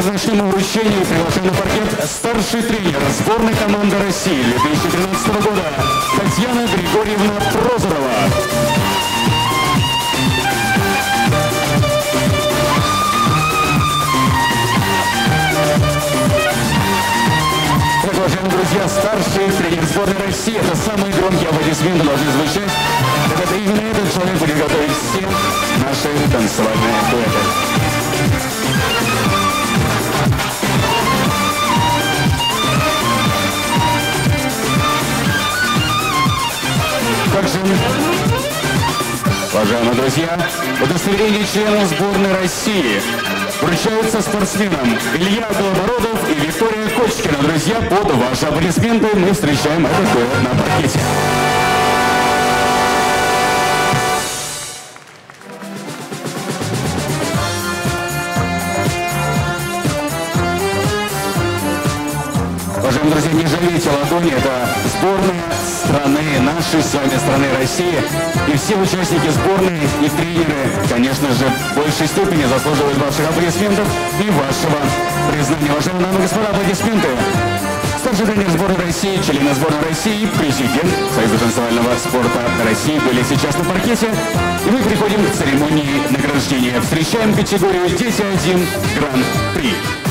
начнем вручение и приглашаем на паркет старший тренер сборной команды России 2013 года Татьяна Григорьевна Прозорова. уважаемые друзья, старший тренер сборной России. Это самые громкие аплодисменты должны звучать. Так это именно этот человек будет готовить все наши танцевальные дуэты. Также, уважаемые друзья, удостоверение членов сборной России вручается спортсменам Илья Белобородов и Виктория Кочкина. Друзья, под ваши аплодисменты мы встречаем этот дуэт на паркете. Уважаемые друзья, не жалейте ладони, это сборная страны, нашей с вами страны России. И все участники сборной и тренеры, конечно же, в большей степени заслуживают ваших аплодисментов и вашего признания. Уважаемые дамы и господа, аплодисменты. Старший тренер сборной России, члены сборной России, президент Союза танцевального спорта России были сейчас на паркете. И мы переходим к церемонии награждения. Встречаем категорию «Дети 1 Гран-при».